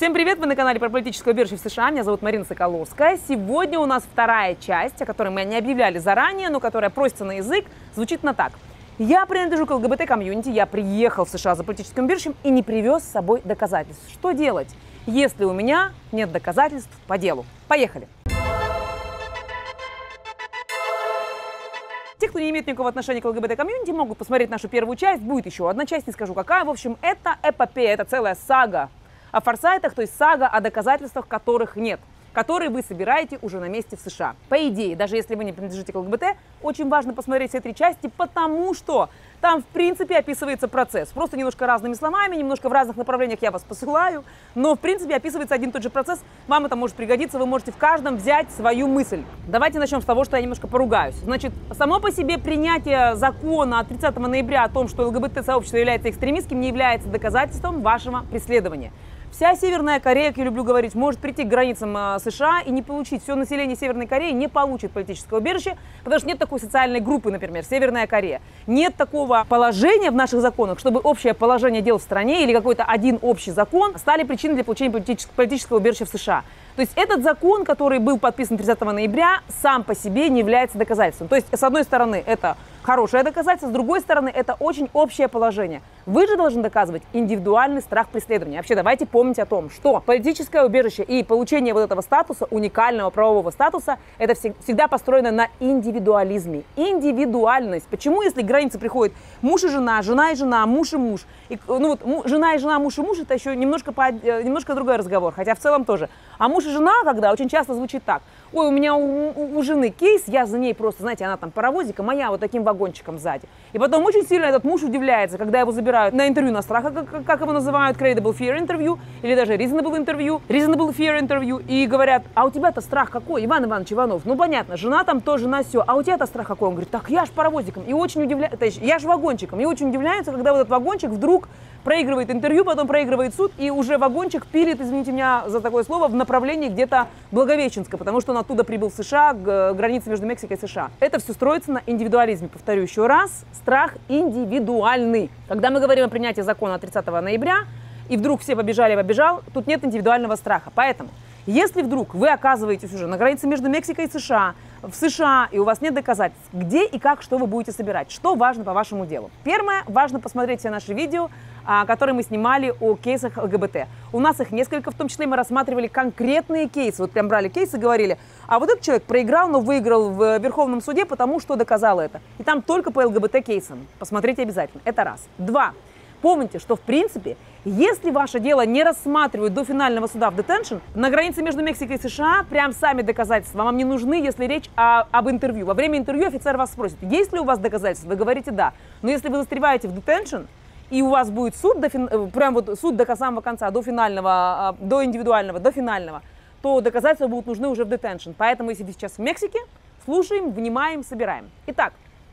Всем привет! Вы на канале про политическое убежище в США. Меня зовут Марина Соколовская. Сегодня у нас вторая часть, о которой мы не объявляли заранее, но которая просится на язык, звучит она так. Я принадлежу к ЛГБТ-комьюнити, я приехал в США за политическим убежищем и не привез с собой доказательств. Что делать, если у меня нет доказательств по делу? Поехали! Те, кто не имеет никакого отношения к ЛГБТ-комьюнити, могут посмотреть нашу первую часть. Будет еще одна часть, не скажу какая. В общем, это эпопея, это целая сага о форсайтах, то есть сага о доказательствах, которых нет которые вы собираете уже на месте в США. По идее, даже если вы не принадлежите к ЛГБТ, очень важно посмотреть все три части, потому что там, в принципе, описывается процесс. Просто немножко разными словами, немножко в разных направлениях я вас посылаю, но, в принципе, описывается один и тот же процесс. Вам это может пригодиться, вы можете в каждом взять свою мысль. Давайте начнем с того, что я немножко поругаюсь. Значит, само по себе принятие закона от 30 ноября о том, что ЛГБТ-сообщество является экстремистским, не является доказательством вашего преследования. Вся Северная Корея, как я люблю говорить, может прийти к границам а, США и не получить. Все население Северной Кореи не получит политическое убежище, потому что нет такой социальной группы, например, Северная Корея. Нет такого положения в наших законах, чтобы общее положение дел в стране или какой-то один общий закон стали причиной для получения политического убежища в США. То есть этот закон, который был подписан 30 ноября, сам по себе не является доказательством. То есть, с одной стороны, это хорошее доказательство, с другой стороны, это очень общее положение. Вы же должны доказывать индивидуальный страх преследования. Вообще, давайте помнить о том, что политическое убежище и получение вот этого статуса, уникального правового статуса, это всегда построено на индивидуализме. Индивидуальность. Почему, если к границе приходит муж и жена, жена и жена, муж и муж, и, ну вот жена и жена, муж и муж, это еще немножко, э, немножко другой разговор, хотя в целом тоже. А муж и жена, когда очень часто звучит так, ой, у меня у, у, у жены кейс, я за ней просто, знаете, она там паровозиком, а я вот таким вагончиком сзади. И потом очень сильно этот муж удивляется, когда его забирают на интервью на страх, как, как его называют, credible fear interview, или даже reasonable interview, reasonable fear interview, и говорят, а у тебя-то страх какой, Иван Иванович Иванов? Ну, понятно, жена там тоже на все, а у тебя-то страх какой? Он говорит, так я ж паровозиком, и очень удивляется, я ж вагончиком, и очень удивляется, когда вот этот вагончик вдруг проигрывает интервью, потом проигрывает суд, и уже вагончик пилит, извините меня за такое слово, в направлении где-то Благовещенска, потому что он оттуда прибыл в США, к границе между Мексикой и США. Это все строится на индивидуализме. Повторю еще раз, страх индивидуальный. Когда мы говорим о принятии закона 30 ноября, и вдруг все побежали, побежал, тут нет индивидуального страха. Поэтому если вдруг вы оказываетесь уже на границе между Мексикой и США, в США, и у вас нет доказательств, где и как, что вы будете собирать, что важно по вашему делу. Первое, важно посмотреть все наши видео, а, которые мы снимали о кейсах ЛГБТ. У нас их несколько, в том числе мы рассматривали конкретные кейсы. Вот прям брали кейсы и говорили, а вот этот человек проиграл, но выиграл в Верховном суде, потому что доказал это. И там только по ЛГБТ кейсам. Посмотрите обязательно. Это раз. Два. Помните, что в принципе, если ваше дело не рассматривают до финального суда в детеншн, на границе между Мексикой и США прям сами доказательства вам не нужны, если речь о, об интервью. Во время интервью офицер вас спросит, есть ли у вас доказательства, вы говорите да. Но если вы застреваете в детеншн, и у вас будет суд, до. Э, прям вот суд до самого конца, до финального, а, до индивидуального, до финального, то доказательства будут нужны уже в детеншн. Поэтому, если вы сейчас в Мексике, слушаем, внимаем, собираем. Итак,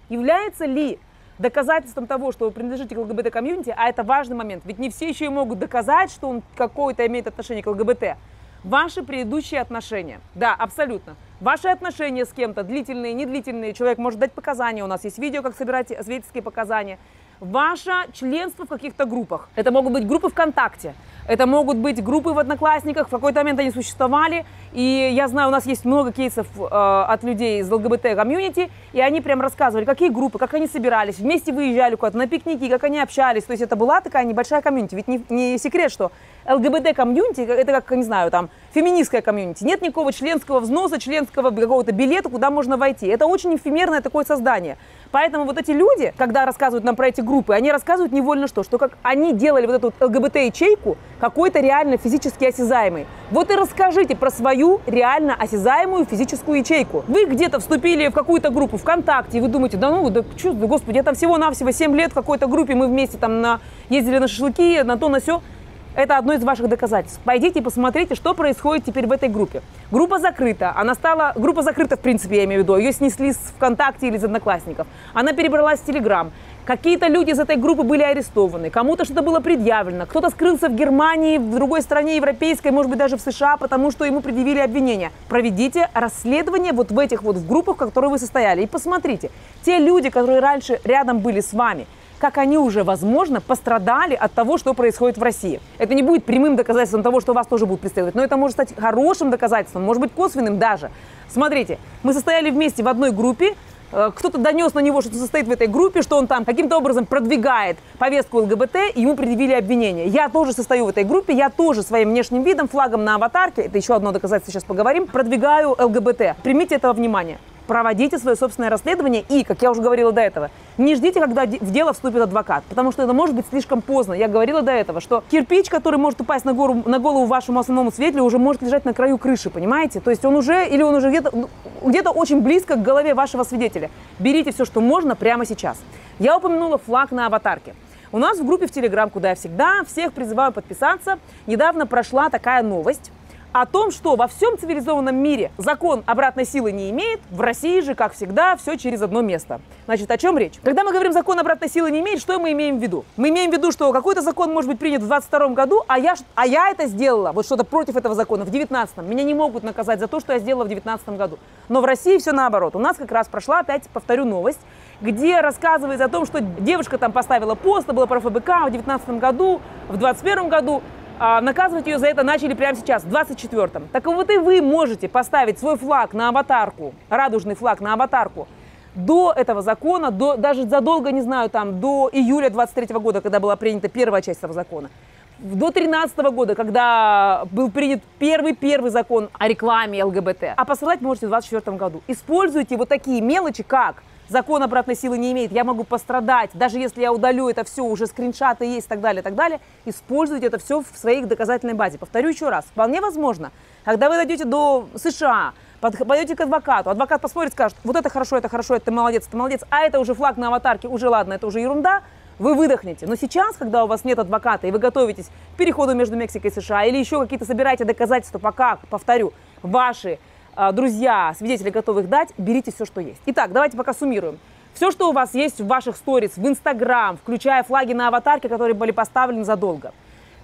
является ли доказательством того, что вы принадлежите к ЛГБТ-комьюнити, а это важный момент, ведь не все еще и могут доказать, что он какое-то имеет отношение к ЛГБТ. Ваши предыдущие отношения. Да, абсолютно. Ваши отношения с кем-то, длительные, недлительные, человек может дать показания, у нас есть видео, как собирать свидетельские показания. Ваше членство в каких-то группах. Это могут быть группы ВКонтакте, это могут быть группы в Одноклассниках, в какой-то момент они существовали, и я знаю, у нас есть много кейсов э, от людей из ЛГБТ-комьюнити, и они прям рассказывали, какие группы, как они собирались, вместе выезжали куда-то на пикники, как они общались, то есть это была такая небольшая комьюнити, ведь не, не секрет, что ЛГБТ-комьюнити, это как, не знаю, там, феминистская комьюнити, нет никакого членского взноса, членского какого-то билета, куда можно войти, это очень эфемерное такое создание. Поэтому вот эти люди, когда рассказывают нам про эти группы, они рассказывают невольно что, что как они делали вот эту ЛГБТ-ячейку какой-то реально физически осязаемый. Вот и расскажите про свою реально осязаемую физическую ячейку. Вы где-то вступили в какую-то группу ВКонтакте, и вы думаете, да ну, да что, господи, я там всего-навсего 7 лет в какой-то группе, мы вместе там на, ездили на шашлыки, на то, на все. Это одно из ваших доказательств. Пойдите и посмотрите, что происходит теперь в этой группе. Группа закрыта. Она стала... Группа закрыта, в принципе, я имею в виду. Ее снесли с ВКонтакте или из Одноклассников. Она перебралась в Телеграм. Какие-то люди из этой группы были арестованы, кому-то что-то было предъявлено, кто-то скрылся в Германии, в другой стране европейской, может быть, даже в США, потому что ему предъявили обвинения. Проведите расследование вот в этих вот в группах, в которых вы состояли, и посмотрите, те люди, которые раньше рядом были с вами, как они уже, возможно, пострадали от того, что происходит в России. Это не будет прямым доказательством того, что вас тоже будут преследовать, но это может стать хорошим доказательством, может быть косвенным даже. Смотрите, мы состояли вместе в одной группе, кто-то донес на него, что состоит в этой группе, что он там каким-то образом продвигает повестку ЛГБТ, и ему предъявили обвинение. Я тоже состою в этой группе, я тоже своим внешним видом, флагом на аватарке, это еще одно доказательство, сейчас поговорим, продвигаю ЛГБТ. Примите этого внимание проводите свое собственное расследование и, как я уже говорила до этого, не ждите, когда в дело вступит адвокат, потому что это может быть слишком поздно. Я говорила до этого, что кирпич, который может упасть на, гору, на голову вашему основному свидетелю, уже может лежать на краю крыши, понимаете? То есть он уже, или он уже где-то ну, где очень близко к голове вашего свидетеля. Берите все, что можно прямо сейчас. Я упомянула флаг на аватарке. У нас в группе в Телеграм, куда я всегда всех призываю подписаться, недавно прошла такая новость о том, что во всем цивилизованном мире закон обратной силы не имеет, в России же, как всегда, все через одно место. Значит, о чем речь? Когда мы говорим закон обратной силы не имеет, что мы имеем в виду? Мы имеем в виду, что какой-то закон может быть принят в 22 году, а я, а я это сделала, вот что-то против этого закона в 19 Меня не могут наказать за то, что я сделала в 19 году. Но в России все наоборот. У нас как раз прошла, опять повторю, новость, где рассказывается о том, что девушка там поставила пост, была про ФБК в 19 году, в 21 году, а, наказывать ее за это начали прямо сейчас, в 24-м. Так вот и вы можете поставить свой флаг на аватарку, радужный флаг на аватарку, до этого закона, до, даже задолго, не знаю, там, до июля 23 -го года, когда была принята первая часть этого закона, до 2013 года, когда был принят первый-первый закон о рекламе ЛГБТ. А посылать можете в 2024 году. Используйте вот такие мелочи, как закон обратной силы не имеет, я могу пострадать, даже если я удалю это все, уже скриншоты есть и так далее, и так далее, используйте это все в своей доказательной базе. Повторю еще раз, вполне возможно, когда вы дойдете до США, пойдете к адвокату, адвокат посмотрит, скажет, вот это хорошо, это хорошо, это молодец, это молодец, а это уже флаг на аватарке, уже ладно, это уже ерунда, вы выдохнете. Но сейчас, когда у вас нет адвоката и вы готовитесь к переходу между Мексикой и США или еще какие-то собираете доказательства, пока, повторю, ваши друзья, свидетели готовы их дать, берите все, что есть. Итак, давайте пока суммируем. Все, что у вас есть в ваших сторис, в Инстаграм, включая флаги на аватарке, которые были поставлены задолго.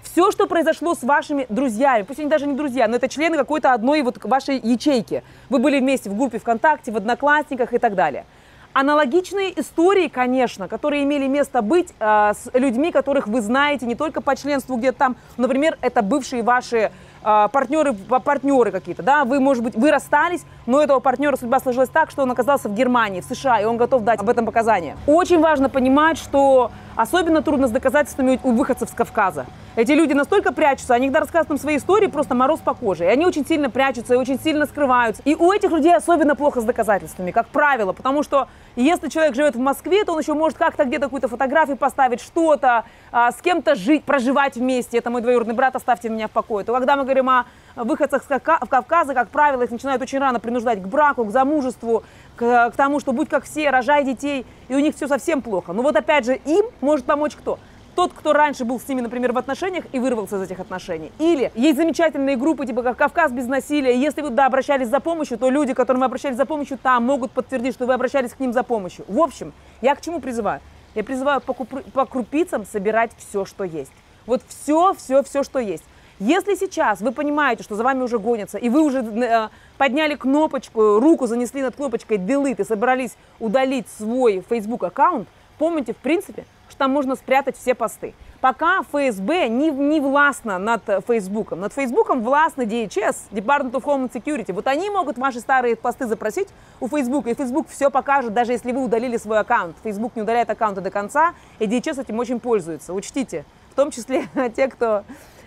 Все, что произошло с вашими друзьями, пусть они даже не друзья, но это члены какой-то одной вот вашей ячейки. Вы были вместе в группе ВКонтакте, в Одноклассниках и так далее. Аналогичные истории, конечно, которые имели место быть э, с людьми, которых вы знаете не только по членству где-то там, например, это бывшие ваши а, партнеры, партнеры какие-то, да, вы, может быть, вы расстались, но этого партнера судьба сложилась так, что он оказался в Германии, в США, и он готов дать об этом показания. Очень важно понимать, что особенно трудно с доказательствами у выходцев с Кавказа. Эти люди настолько прячутся, они когда рассказывают нам свои истории, просто мороз по коже. И они очень сильно прячутся и очень сильно скрываются. И у этих людей особенно плохо с доказательствами, как правило, потому что если человек живет в Москве, то он еще может как-то где-то какую-то фотографию поставить, что-то, а, с кем-то жить, проживать вместе. Это мой двоюродный брат, оставьте меня в покое. То когда мы говорим о выходцах с Кавказа, как правило, их начинают очень рано принуждать к браку, к замужеству, к, к тому, что будь как все, рожай детей, и у них все совсем плохо. Но вот опять же, им может помочь кто? тот, кто раньше был с ними, например, в отношениях и вырвался из этих отношений. Или есть замечательные группы, типа как «Кавказ без насилия». Если вы туда обращались за помощью, то люди, которым вы обращались за помощью, там могут подтвердить, что вы обращались к ним за помощью. В общем, я к чему призываю? Я призываю по, по крупицам собирать все, что есть. Вот все, все, все, что есть. Если сейчас вы понимаете, что за вами уже гонятся, и вы уже э, подняли кнопочку, руку занесли над кнопочкой delete и собрались удалить свой Facebook аккаунт, помните, в принципе, что там можно спрятать все посты. Пока ФСБ не, не властно над Фейсбуком. Над Фейсбуком властно DHS, Department of Homeland Security. Вот они могут ваши старые посты запросить у Фейсбука, и Фейсбук все покажет, даже если вы удалили свой аккаунт. Фейсбук не удаляет аккаунты до конца, и DHS этим очень пользуется. Учтите, в том числе те, кто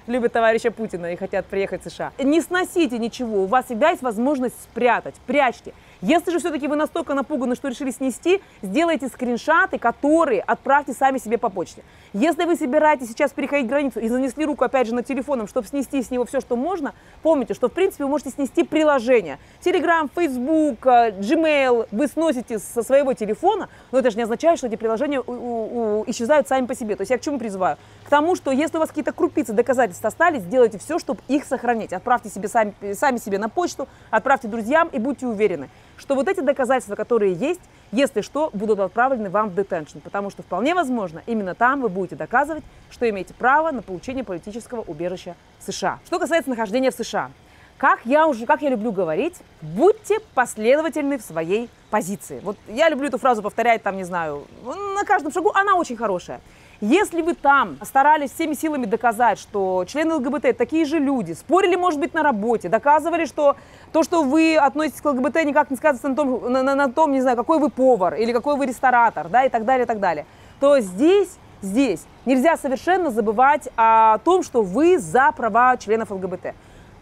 любят товарища Путина и хотят приехать в США. Не сносите ничего, у вас всегда есть возможность спрятать, прячьте. Если же все-таки вы настолько напуганы, что решили снести, сделайте скриншоты, которые отправьте сами себе по почте. Если вы собираетесь сейчас переходить границу и занесли руку опять же над телефоном, чтобы снести с него все, что можно, помните, что в принципе вы можете снести приложение. Telegram, Facebook, э, Gmail вы сносите со своего телефона, но это же не означает, что эти приложения у, у, у, исчезают сами по себе. То есть я к чему призываю? К тому, что если у вас какие-то крупицы доказательств остались, сделайте все, чтобы их сохранить. Отправьте себе сами, сами себе на почту, отправьте друзьям и будьте уверены, что вот эти доказательства, которые есть, если что, будут отправлены вам в детеншн, потому что вполне возможно, именно там вы будете доказывать, что имеете право на получение политического убежища в США. Что касается нахождения в США, как я уже, как я люблю говорить, будьте последовательны в своей позиции. Вот я люблю эту фразу повторять, там, не знаю, на каждом шагу, она очень хорошая. Если вы там старались всеми силами доказать, что члены ЛГБТ такие же люди, спорили, может быть, на работе, доказывали, что то, что вы относитесь к ЛГБТ, никак не сказывается на том, на, на, на том, не знаю, какой вы повар или какой вы ресторатор, да, и так далее, и так далее, то здесь, здесь нельзя совершенно забывать о том, что вы за права членов ЛГБТ.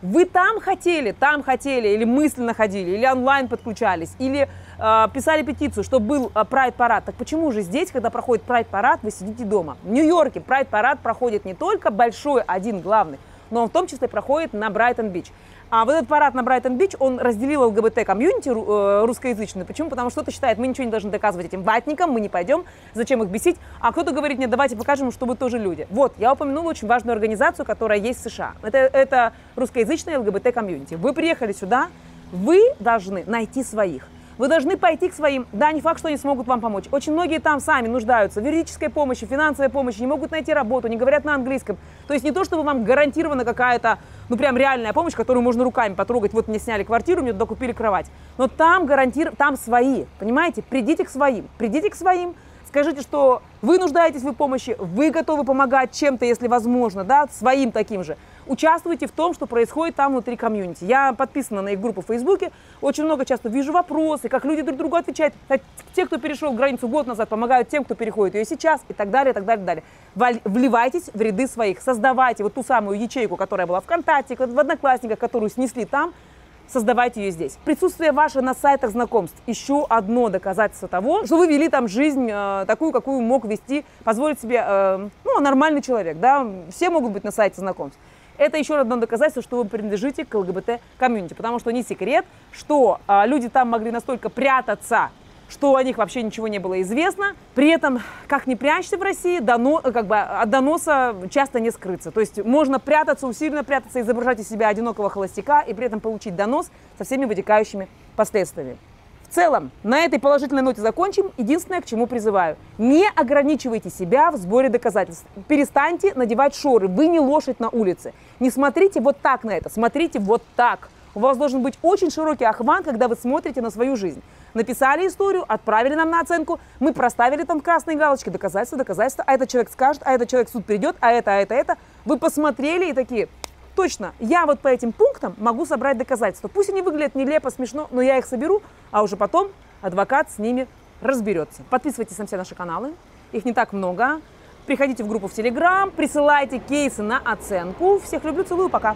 Вы там ходили, там ходили, или мысленно ходили, или онлайн подключались, или э, писали петицию, чтобы был э, прайд-парад. Так почему же здесь, когда проходит прайд-парад, вы сидите дома? В Нью-Йорке прайд-парад проходит не только большой, один главный, но он в том числе проходит на Брайтон-Бич. А вот этот парад на Брайтон-Бич, он разделил ЛГБТ-комьюнити э, русскоязычный. Почему? Потому что кто-то считает, мы ничего не должны доказывать этим ватникам, мы не пойдем, зачем их бесить. А кто-то говорит, нет, давайте покажем, что вы тоже люди. Вот, я упомянула очень важную организацию, которая есть в США. Это, это русскоязычная ЛГБТ-комьюнити. Вы приехали сюда, вы должны найти своих. Вы должны пойти к своим. Да, не факт, что они смогут вам помочь. Очень многие там сами нуждаются в юридической помощи, финансовой помощи, не могут найти работу, не говорят на английском. То есть не то, чтобы вам гарантирована какая-то, ну прям реальная помощь, которую можно руками потрогать. Вот мне сняли квартиру, мне туда купили кровать. Но там гарантир, там свои, понимаете? Придите к своим, придите к своим, скажите, что вы нуждаетесь в помощи, вы готовы помогать чем-то, если возможно, да, своим таким же. Участвуйте в том, что происходит там внутри комьюнити. Я подписана на их группу в Фейсбуке, очень много часто вижу вопросы, как люди друг другу отвечают. Те, кто перешел границу год назад, помогают тем, кто переходит ее сейчас и так далее, и так далее, и так далее. Вливайтесь в ряды своих, создавайте вот ту самую ячейку, которая была ВКонтакте, в Одноклассниках, которую снесли там, создавайте ее здесь. Присутствие ваше на сайтах знакомств – еще одно доказательство того, что вы вели там жизнь э, такую, какую мог вести, позволить себе э, ну, нормальный человек. Да? Все могут быть на сайте знакомств. Это еще одно доказательство, что вы принадлежите к ЛГБТ-комьюнити, потому что не секрет, что э, люди там могли настолько прятаться что о них вообще ничего не было известно. При этом, как ни прячься в России, доно, как бы, от доноса часто не скрыться. То есть можно прятаться, усиленно прятаться, изображать из себя одинокого холостяка и при этом получить донос со всеми вытекающими последствиями. В целом, на этой положительной ноте закончим. Единственное, к чему призываю. Не ограничивайте себя в сборе доказательств. Перестаньте надевать шоры. Вы не лошадь на улице. Не смотрите вот так на это, смотрите вот так. У вас должен быть очень широкий охват, когда вы смотрите на свою жизнь написали историю, отправили нам на оценку, мы проставили там красные галочки, доказательства, доказательства, а этот человек скажет, а этот человек в суд придет, а это, а это, это. Вы посмотрели и такие, точно, я вот по этим пунктам могу собрать доказательства. Пусть они выглядят нелепо, смешно, но я их соберу, а уже потом адвокат с ними разберется. Подписывайтесь на все наши каналы, их не так много. Приходите в группу в Телеграм, присылайте кейсы на оценку. Всех люблю, целую, пока.